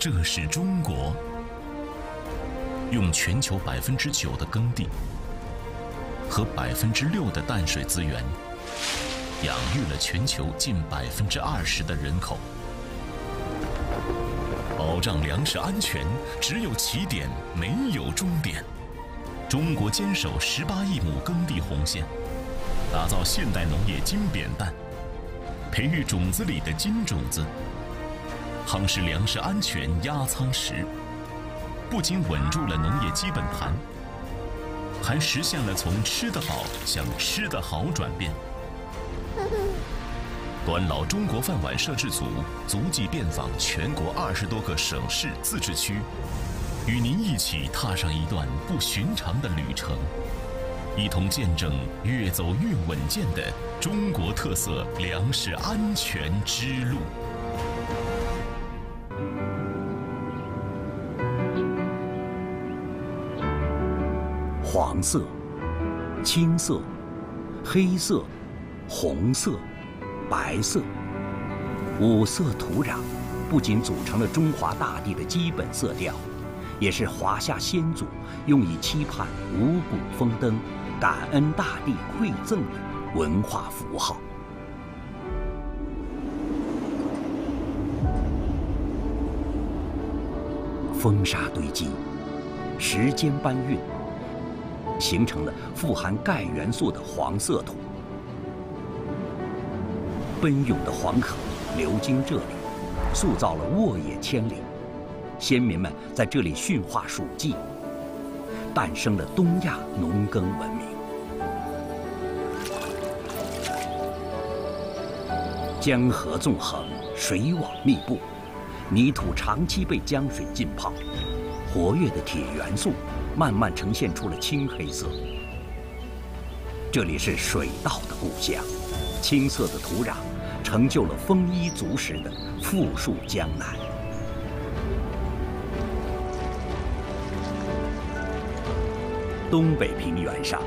这是中国。用全球百分之九的耕地和百分之六的淡水资源，养育了全球近百分之二十的人口。保障粮食安全，只有起点，没有终点。中国坚守十八亿亩耕地红线，打造现代农业金扁担，培育种子里的金种子，夯实粮食安全压舱石。不仅稳住了农业基本盘，还实现了从吃得饱向吃得好转变。端老中国饭碗摄制组足迹遍访全国二十多个省市自治区，与您一起踏上一段不寻常的旅程，一同见证越走越稳健的中国特色粮食安全之路。黄色、青色、黑色、红色、白色，五色土壤不仅组成了中华大地的基本色调，也是华夏先祖用以期盼五谷丰登、感恩大地馈赠的文化符号。风沙堆积，时间搬运。形成了富含钙元素的黄色土。奔涌的黄河流经这里，塑造了沃野千里。先民们在这里驯化黍稷，诞生了东亚农耕文明。江河纵横，水网密布，泥土长期被江水浸泡，活跃的铁元素。慢慢呈现出了青黑色。这里是水稻的故乡，青色的土壤成就了丰衣足食的富庶江南。东北平原上，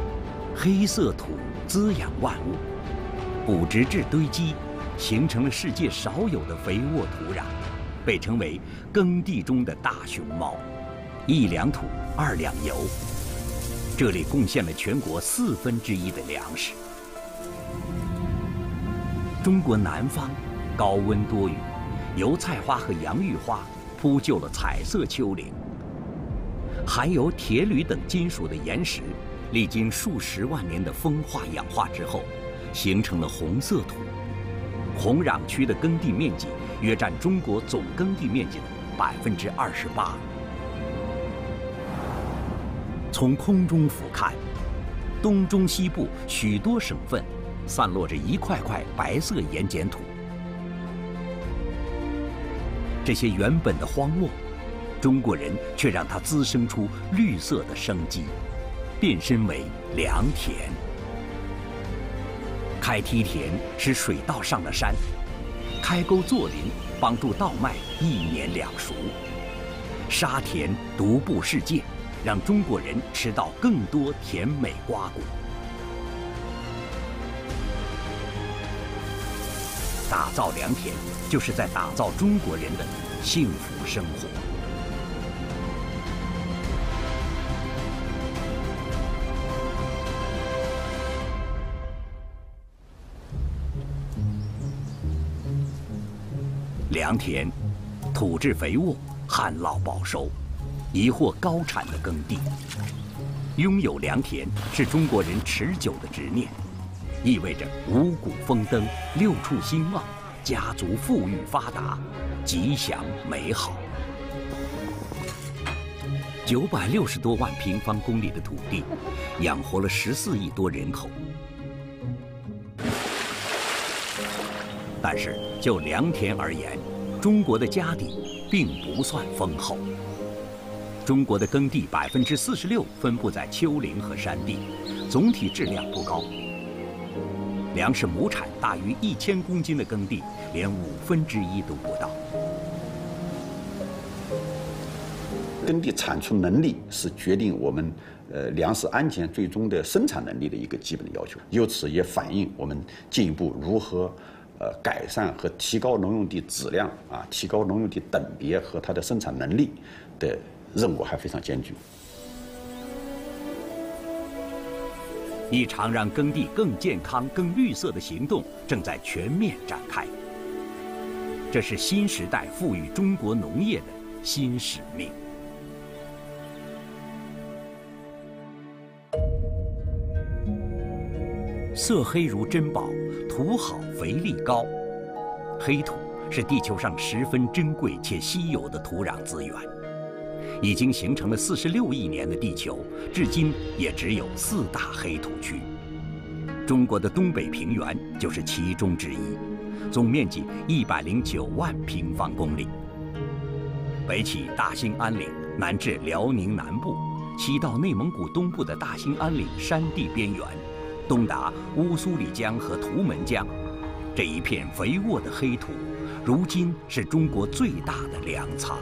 黑色土滋养万物，腐殖质堆积，形成了世界少有的肥沃土壤，被称为耕地中的大熊猫。一两土，二两油。这里贡献了全国四分之一的粮食。中国南方高温多雨，油菜花和洋芋花铺就了彩色丘陵。含有铁铝等金属的岩石，历经数十万年的风化氧化之后，形成了红色土。红壤区的耕地面积约占中国总耕地面积的百分之二十八。从空中俯瞰，东中西部许多省份散落着一块块白色盐碱土。这些原本的荒漠，中国人却让它滋生出绿色的生机，变身为良田。开梯田使水稻上了山，开沟作林帮助稻麦一年两熟，沙田独步世界。让中国人吃到更多甜美瓜果。打造良田，就是在打造中国人的幸福生活。良田，土质肥沃，旱涝保收。宜获高产的耕地，拥有良田是中国人持久的执念，意味着五谷丰登、六畜兴旺、家族富裕发达、吉祥美好。九百六十多万平方公里的土地，养活了十四亿多人口。但是就良田而言，中国的家底并不算丰厚。中国的耕地百分之四十六分布在丘陵和山地，总体质量不高。粮食亩产大于一千公斤的耕地，连五分之一都不到。耕地产出能力是决定我们呃粮食安全最终的生产能力的一个基本的要求，由此也反映我们进一步如何呃改善和提高农用地质量啊，提高农用地等别和它的生产能力的任务还非常艰巨。一场让耕地更健康、更绿色的行动正在全面展开。这是新时代赋予中国农业的新使命。色黑如珍宝，土好肥力高。黑土是地球上十分珍贵且稀有的土壤资源。已经形成了四十六亿年的地球，至今也只有四大黑土区。中国的东北平原就是其中之一，总面积一百零九万平方公里。北起大兴安岭，南至辽宁南部，西到内蒙古东部的大兴安岭山地边缘。东达乌苏里江和图们江，这一片肥沃的黑土，如今是中国最大的粮仓。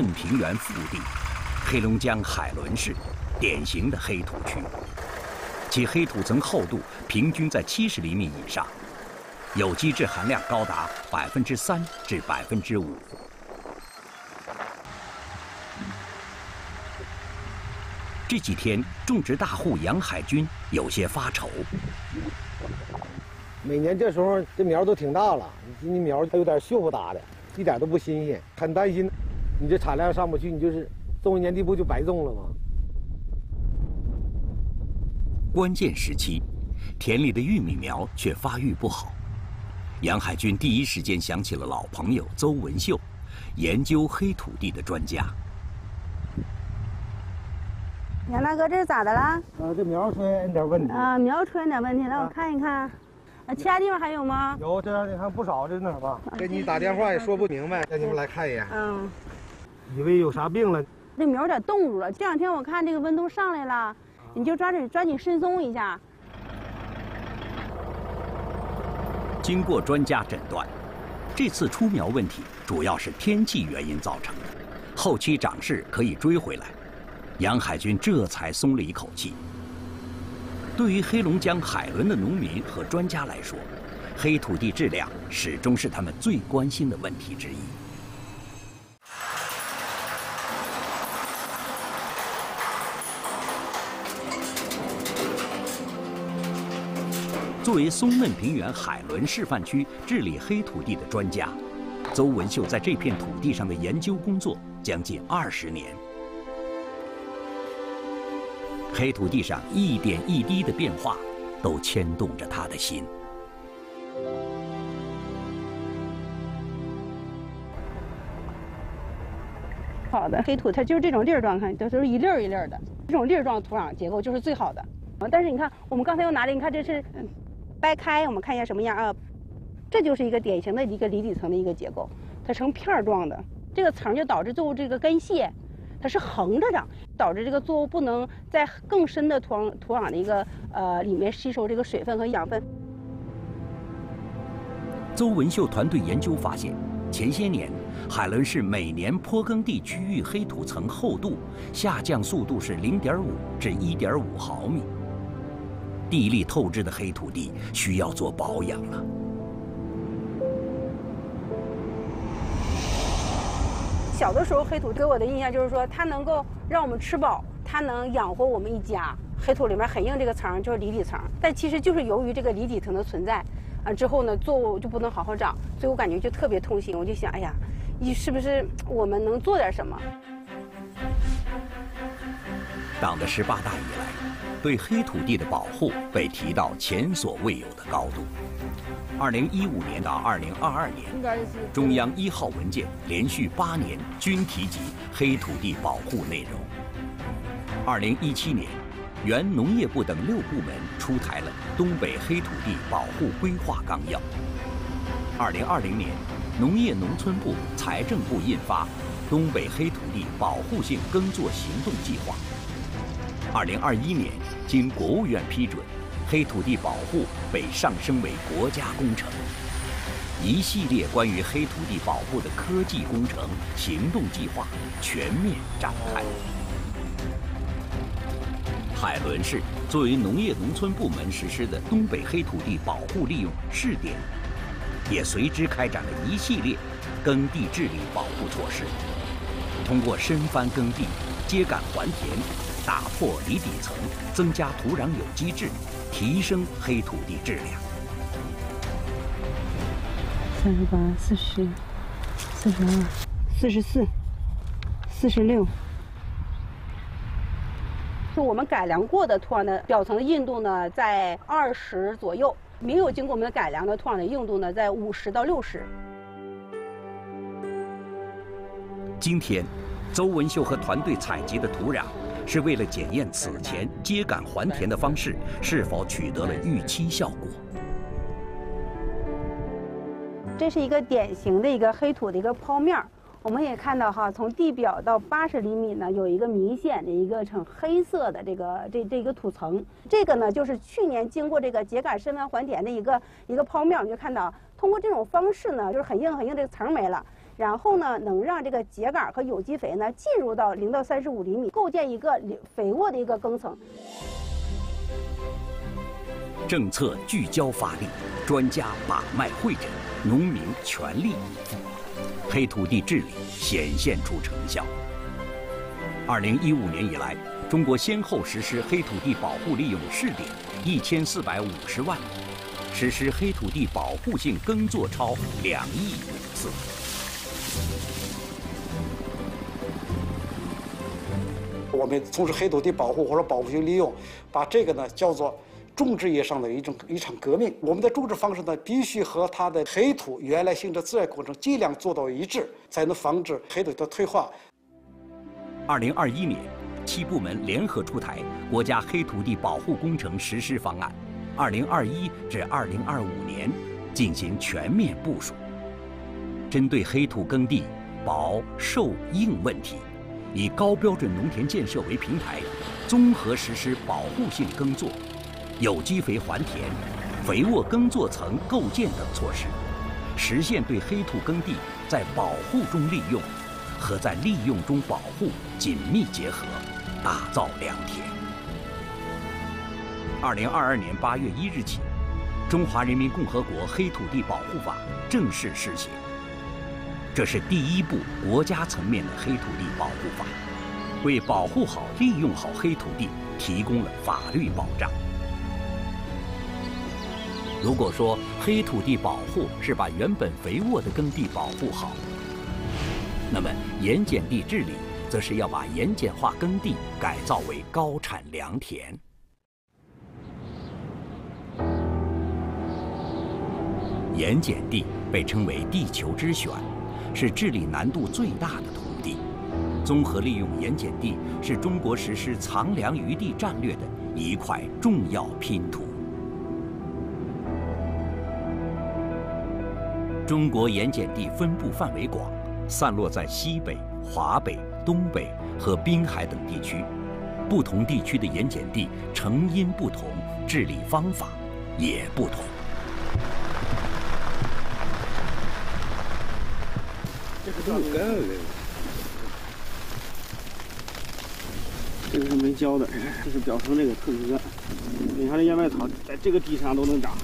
嫩平原腹地，黑龙江海伦市，典型的黑土区，其黑土层厚度平均在七十厘米以上。有机质含量高达百分之三至百分之五。这几天，种植大户杨海军有些发愁。每年这时候，这苗都挺大了，今年苗它有点锈不搭的，一点都不新鲜，很担心。你这产量上不去，你就是种一年地不就白种了吗？关键时期，田里的玉米苗却发育不好。杨海军第一时间想起了老朋友邹文秀，研究黑土地的专家。杨大哥，这是咋的了？啊，这苗出现点问题。啊，苗出现点问题，让我看一看。啊，其他地方还有吗？有，这样你看不少，这那什么，给你打电话也说不明白，让你们来看一眼。嗯。以为有啥病了？这苗有点冻住了。这两天我看这个温度上来了，你就抓紧抓紧深松一下。经过专家诊断，这次出苗问题主要是天气原因造成的，后期长势可以追回来。杨海军这才松了一口气。对于黑龙江海伦的农民和专家来说，黑土地质量始终是他们最关心的问题之一。作为松嫩平原海伦示范区治理黑土地的专家，邹文秀在这片土地上的研究工作将近二十年。黑土地上一点一滴的变化，都牵动着他的心。好的，黑土它就是这种粒儿状，看都是一粒儿一粒儿的，这种粒儿状土壤结构就是最好的。但是你看，我们刚才又拿了，你看这是。掰开，我们看一下什么样啊？这就是一个典型的一个离底层的一个结构，它成片儿状的。这个层就导致作物这个根系，它是横着长，导致这个作物不能在更深的土壤土壤的一个呃里面吸收这个水分和养分。邹文秀团队研究发现，前些年海伦市每年坡耕地区域黑土层厚度下降速度是零点五至一点五毫米。地力透支的黑土地需要做保养了。小的时候，黑土给我的印象就是说，它能够让我们吃饱，它能养活我们一家。黑土里面很硬，这个层就是离底层，但其实就是由于这个离底层的存在，啊之后呢，作物就不能好好长，所以我感觉就特别痛心。我就想，哎呀，你是不是我们能做点什么？党的十八大以来。对黑土地的保护被提到前所未有的高度。二零一五年到二零二二年，中央一号文件连续八年均提及黑土地保护内容。二零一七年，原农业部等六部门出台了《东北黑土地保护规划纲要》。二零二零年，农业农村部、财政部印发《东北黑土地保护性耕作行动计划》。二零二一年，经国务院批准，黑土地保护被上升为国家工程。一系列关于黑土地保护的科技工程行动计划全面展开。海伦市作为农业农村部门实施的东北黑土地保护利用试点，也随之开展了一系列耕地治理保护措施，通过深翻耕地、秸秆还田、打破离底层、增加土壤有机质，提升黑土地质量。三十八、四十、四十二、四十四、四十六。就我们改良过的土壤的表层的硬度呢，在二十左右；没有经过我们的改良的土壤的硬度呢，在五十到六十。今天，邹文秀和团队采集的土壤，是为了检验此前秸秆还田的方式是否取得了预期效果。这是一个典型的一个黑土的一个剖面儿。我们也看到哈，从地表到八十厘米呢，有一个明显的一个呈黑色的这个这这一个土层。这个呢，就是去年经过这个秸秆深翻还田的一个一个剖面儿，你就看到，通过这种方式呢，就是很硬很硬，这个层没了，然后呢，能让这个秸秆和有机肥呢进入到零到三十五厘米，构建一个肥沃的一个耕层。政策聚焦发力，专家把脉会诊，农民全力以赴，黑土地治理显现出成效。二零一五年以来，中国先后实施黑土地保护利用试点一千四百五十万，实施黑土地保护性耕作超两亿亩次。我们从事黑土地保护或者保护性利用，把这个呢叫做。种植业上的一种一场革命，我们的种植方式呢，必须和它的黑土原来形成自然过程尽量做到一致，才能防止黑土的退化。二零二一年，七部门联合出台国家黑土地保护工程实施方案，二零二一至二零二五年进行全面部署，针对黑土耕地薄瘦硬问题，以高标准农田建设为平台，综合实施保护性耕作。有机肥还田、肥沃耕作层构建等措施，实现对黑土耕地在保护中利用和在利用中保护紧密结合，打造良田。二零二二年八月一日起，《中华人民共和国黑土地保护法》正式施行。这是第一部国家层面的黑土地保护法，为保护好、利用好黑土地提供了法律保障。如果说黑土地保护是把原本肥沃的耕地保护好，那么盐碱地治理则是要把盐碱化耕地改造为高产良田。盐碱地被称为“地球之选”，是治理难度最大的土地。综合利用盐碱地是中国实施藏粮于地战略的一块重要拼图。中国盐碱地分布范围广，散落在西北、华北、东北和滨海等地区。不同地区的盐碱地成因不同，治理方法也不同。这？个是没浇的，这是表层这个特别干。你看这燕麦草在这个地上都能长。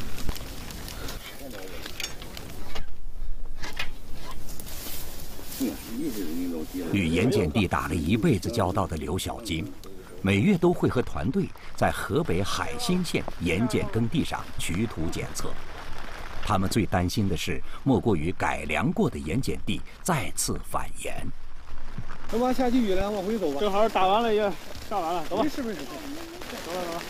与盐碱地打了一辈子交道的刘小金，每月都会和团队在河北海兴县盐碱耕地上取土检测。他们最担心的是，莫过于改良过的盐碱地再次反盐。走吧，下起雨了，往回走吧。正好打完了也下完了，走吧。是不是？走了走了。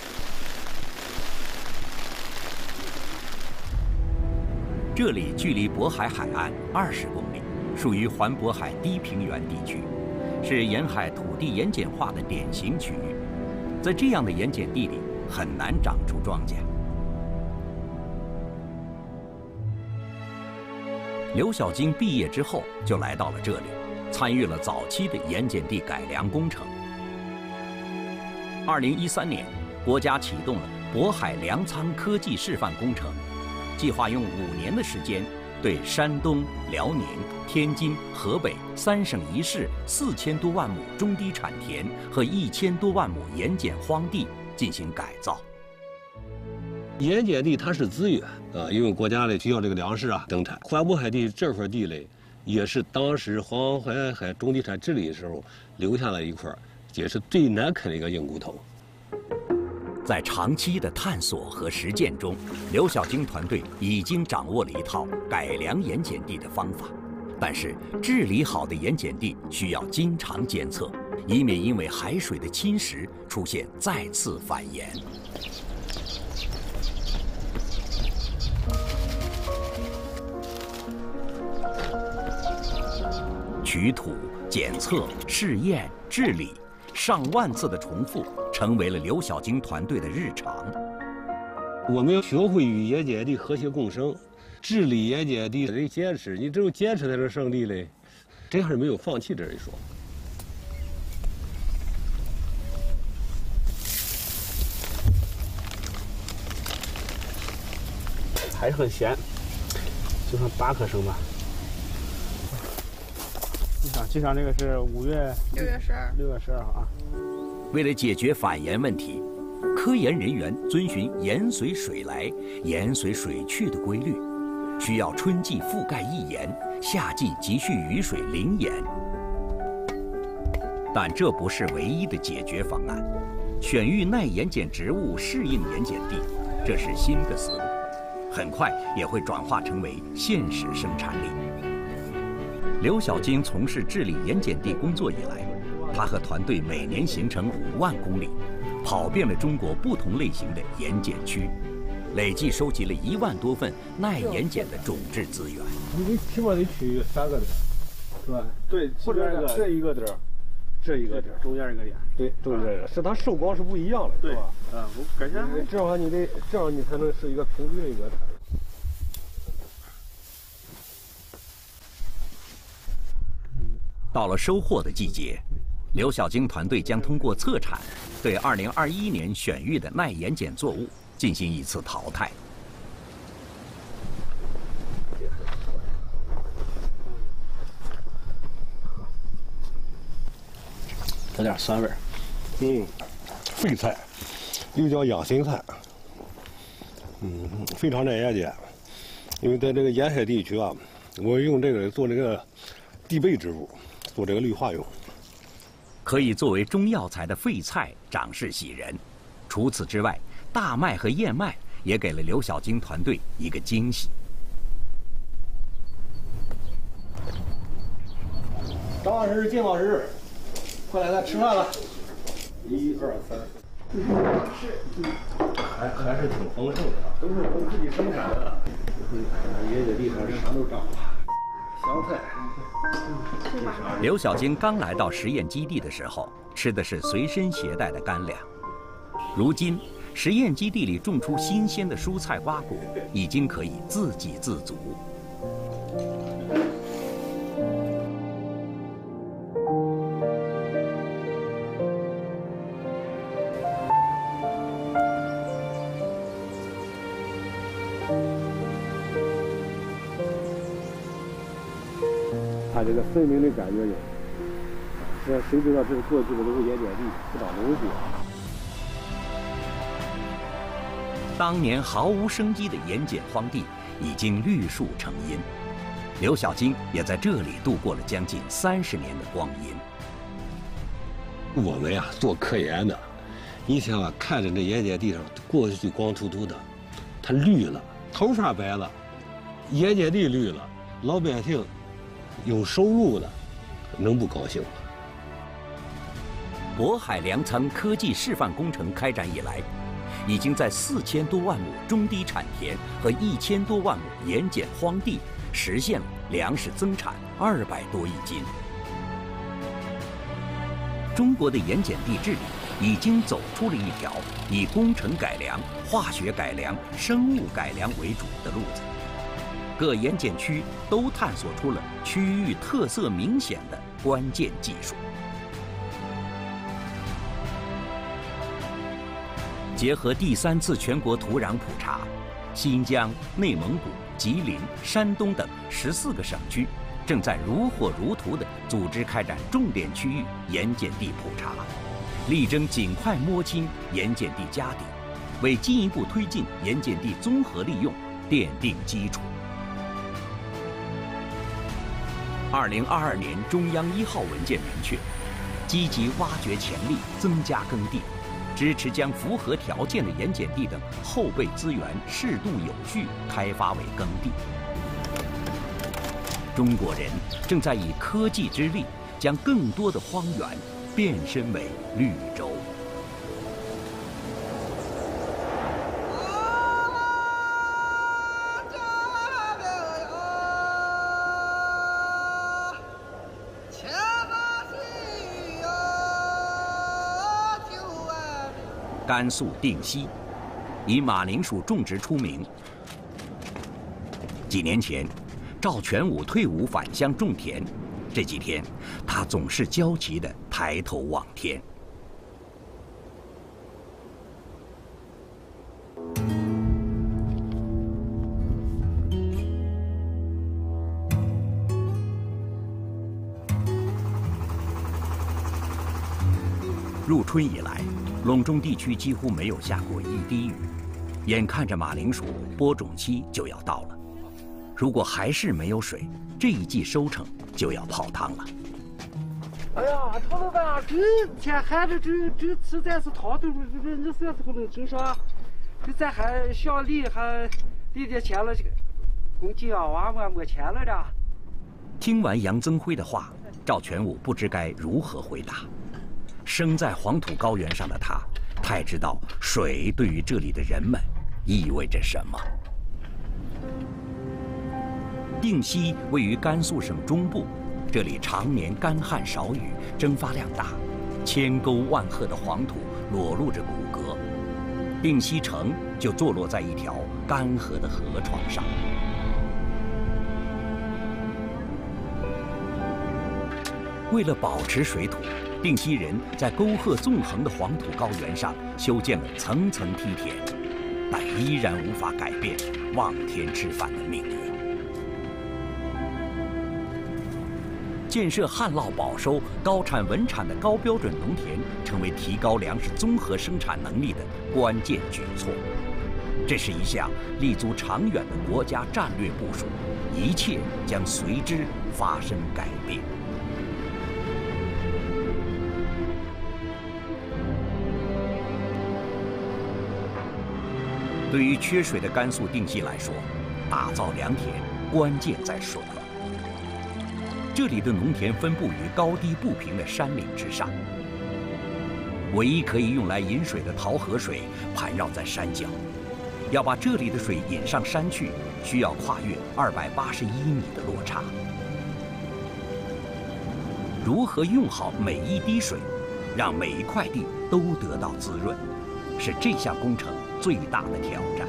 这里距离渤海海岸二十公里。属于环渤海低平原地区，是沿海土地盐碱化的典型区域。在这样的盐碱地里，很难长出庄稼。刘小晶毕业之后就来到了这里，参与了早期的盐碱地改良工程。二零一三年，国家启动了渤海粮仓科技示范工程，计划用五年的时间。对山东、辽宁、天津、河北三省一市四千多万亩中低产田和一千多万亩盐碱荒地进行改造。盐碱地它是资源啊，因为国家嘞需要这个粮食啊生产。环渤海地这块地嘞，也是当时黄淮海中地产治理的时候留下了一块，也是最难啃的一个硬骨头。在长期的探索和实践中，刘小京团队已经掌握了一套改良盐碱地的方法。但是，治理好的盐碱地需要经常监测，以免因为海水的侵蚀出现再次反盐。取土、检测、试验、治理。上万次的重复，成为了刘小晶团队的日常。我们要学会与盐碱地和谐共生，治理盐碱地得坚持，你只有坚持才是胜利嘞。这还是没有放弃这一说。还是很咸，就算八颗生吧。机场机场这个是五月六月十二，六月十二号啊。为了解决反盐问题，科研人员遵循“盐随水来，盐随水去”的规律，需要春季覆盖一盐，夏季急需雨水淋盐。但这不是唯一的解决方案。选育耐盐碱植物适应盐碱地，这是新的思路，很快也会转化成为现实生产力。刘小金从事治理盐碱地工作以来，他和团队每年行程五万公里，跑遍了中国不同类型的盐碱区，累计收集了一万多份耐盐碱的种质资源。你起码得取三个点，是吧？对，或者这一个点，这一个点，中间一个点，对，中间是它受光是不一样的，是吧？嗯，我感觉这样的话，你得这样，你才能是一个平均的一个点。到了收获的季节，刘小晶团队将通过测产，对2021年选育的耐盐碱作物进行一次淘汰。有点酸味儿。嗯，废菜，又叫养心菜。嗯，非常耐盐碱，因为在这个沿海地区啊，我用这个做这个地被植物。做这个绿化用，可以作为中药材的废菜长势喜人。除此之外，大麦和燕麦也给了刘小京团队一个惊喜。张老师、金老师，快来，来吃饭了。一二三，是，还还是挺丰盛的，都是我们自己生产的。爷爷地上啥都长了，刘小晶刚来到实验基地的时候，吃的是随身携带的干粮。如今，实验基地里种出新鲜的蔬菜瓜果，已经可以自给自足。这个分明的感觉有，这谁知道这是过去的都是盐碱地，不长东西。当年毫无生机的盐碱荒地，已经绿树成荫。刘小金也在这里度过了将近三十年的光阴。我们呀，做科研的，你想啊，看着这盐碱地上过去光秃秃的，它绿了，头发白了，盐碱地绿了，老百姓。有收入的，能不高兴吗？渤海粮仓科技示范工程开展以来，已经在四千多万亩中低产田和一千多万亩盐碱荒地实现了粮食增产二百多亿斤。中国的盐碱地治理已经走出了一条以工程改良、化学改良、生物改良为主的路子。各盐碱区都探索出了区域特色明显的关键技术。结合第三次全国土壤普查，新疆、内蒙古、吉林、山东等十四个省区，正在如火如荼地组织开展重点区域盐碱地普查，力争尽快摸清盐碱地家底，为进一步推进盐碱地综合利用奠定基础。二零二二年中央一号文件明确，积极挖掘潜力，增加耕地。支持将符合条件的盐碱地等后备资源适度有序开发为耕地。中国人正在以科技之力，将更多的荒原变身为绿洲。甘肃定西，以马铃薯种植出名。几年前，赵全武退伍返乡种田，这几天他总是焦急地抬头望天。入春以来。陇中地区几乎没有下过一滴雨，眼看着马铃薯播种期就要到了，如果还是没有水，这一季收成就要泡汤了。哎呀，曹老板，这天旱的，这这实在是这这啥时候能种上？这咱还想离还离点钱了，这个公没钱了的。听完杨增辉的话，赵全武不知该如何回答。生在黄土高原上的他，太知道水对于这里的人们意味着什么。定西位于甘肃省中部，这里常年干旱少雨，蒸发量大，千沟万壑的黄土裸露着骨骼。定西城就坐落在一条干涸的河床上。为了保持水土。定西人在沟壑纵横的黄土高原上修建了层层梯田，但依然无法改变望天吃饭的命运。建设旱涝保收、高产稳产的高标准农田，成为提高粮食综合生产能力的关键举措。这是一项立足长远的国家战略部署，一切将随之发生改变。对于缺水的甘肃定西来说，打造良田关键在水。这里的农田分布于高低不平的山岭之上，唯一可以用来饮水的桃河水盘绕在山脚。要把这里的水引上山去，需要跨越二百八十一米的落差。如何用好每一滴水，让每一块地都得到滋润，是这项工程。最大的挑战。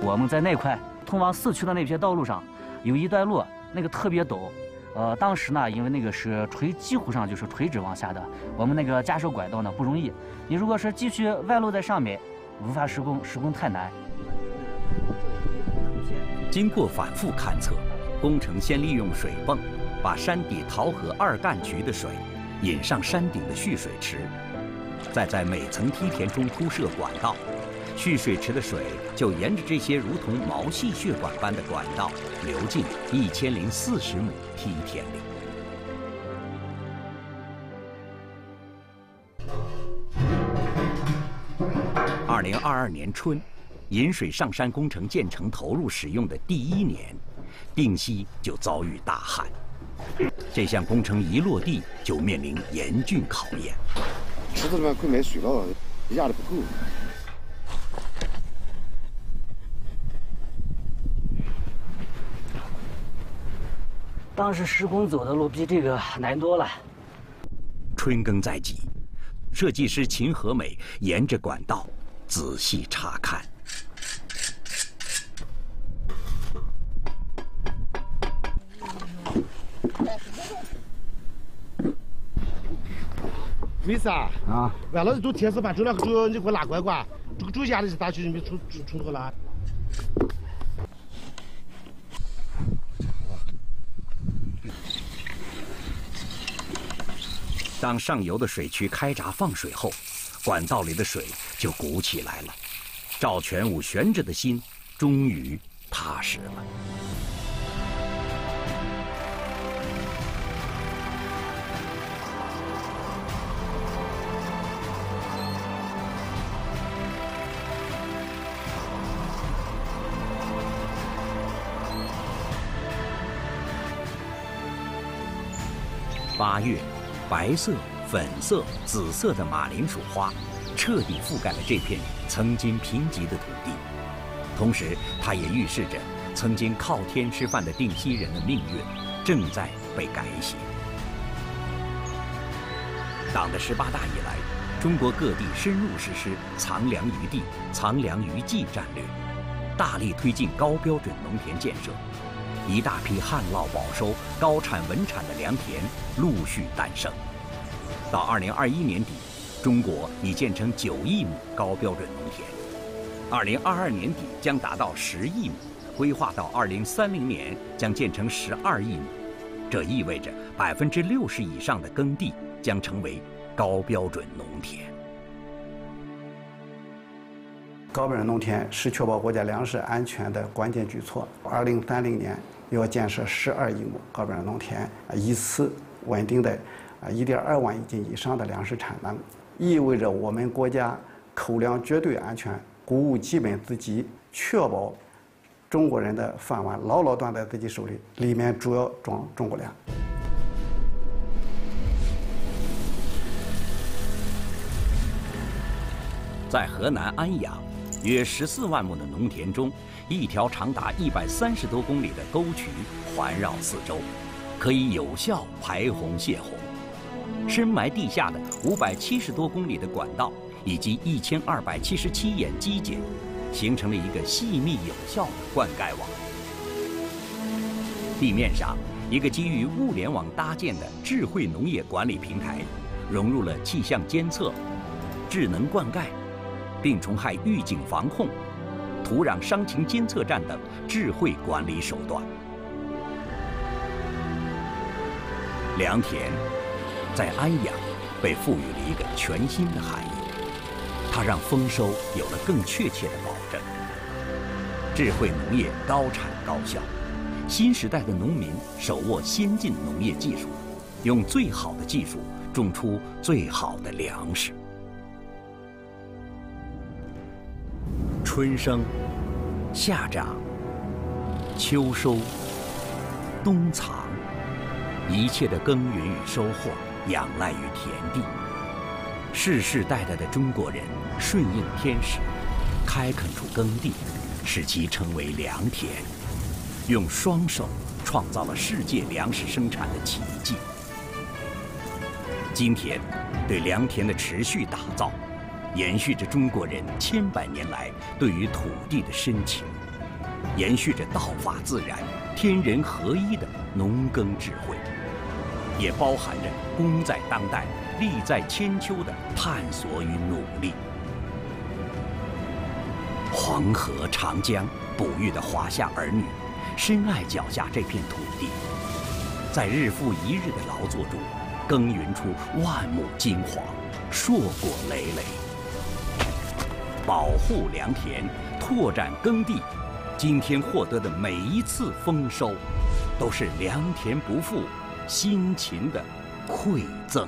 我们在那块通往四区的那片道路上，有一段路那个特别陡，呃，当时呢，因为那个是垂，几乎上就是垂直往下的，我们那个加设拐道呢不容易。你如果是继续外露在上面，无法施工，施工太难。经过反复勘测，工程先利用水泵把山底桃河二干渠的水引上山顶的蓄水池，再在每层梯田中铺设管道。蓄水池的水就沿着这些如同毛细血管般的管道流进一千零四十亩梯田里。二零二二年春，引水上山工程建成投入使用的第一年，定西就遭遇大旱。这项工程一落地就面临严峻考验。池子里面快没水了，压的不够。当时施工走的路比这个难多了。春耕在即，设计师秦和美沿着管道仔细查看。没事啊？啊，完了做铁丝板，走两个柱，你给我拉拐拐，这个柱下的是大区，你冲冲冲过来。当上游的水渠开闸放水后，管道里的水就鼓起来了。赵全武悬着的心终于踏实了。八月。白色、粉色、紫色的马铃薯花，彻底覆盖了这片曾经贫瘠的土地。同时，它也预示着曾经靠天吃饭的定西人的命运正在被改写。党的十八大以来，中国各地深入实施“藏粮于地、藏粮于技”战略，大力推进高标准农田建设。一大批旱涝保收、高产稳产的良田陆续诞生。到二零二一年底，中国已建成九亿亩高标准农田；二零二二年底将达到十亿亩，规划到二零三零年将建成十二亿亩。这意味着百分之六十以上的耕地将成为高标准农田。高标准农田是确保国家粮食安全的关键举措。二零三零年要建设十二亿亩高标准农田，以此稳定的啊一点二万亿斤以上的粮食产能，意味着我们国家口粮绝对安全，谷物基本自给，确保中国人的饭碗牢牢端在自己手里，里面主要装中国粮。在河南安阳。约十四万亩的农田中，一条长达一百三十多公里的沟渠环绕四周，可以有效排洪泄洪。深埋地下的五百七十多公里的管道以及一千二百七十七眼机井，形成了一个细密有效的灌溉网。地面上，一个基于物联网搭建的智慧农业管理平台，融入了气象监测、智能灌溉。病虫害预警防控、土壤伤情监测站等智慧管理手段。良田在安阳被赋予了一个全新的含义，它让丰收有了更确切的保证。智慧农业高产高效，新时代的农民手握先进农业技术，用最好的技术种出最好的粮食。春生，夏长，秋收，冬藏，一切的耕耘与收获仰赖于田地。世世代代的中国人顺应天时，开垦出耕地，使其成为良田，用双手创造了世界粮食生产的奇迹。今天，对良田的持续打造。延续着中国人千百年来对于土地的深情，延续着道法自然、天人合一的农耕智慧，也包含着功在当代、利在千秋的探索与努力。黄河、长江哺育的华夏儿女，深爱脚下这片土地，在日复一日的劳作中，耕耘出万亩金黄，硕果累累。保护良田，拓展耕地，今天获得的每一次丰收，都是良田不负辛勤的馈赠。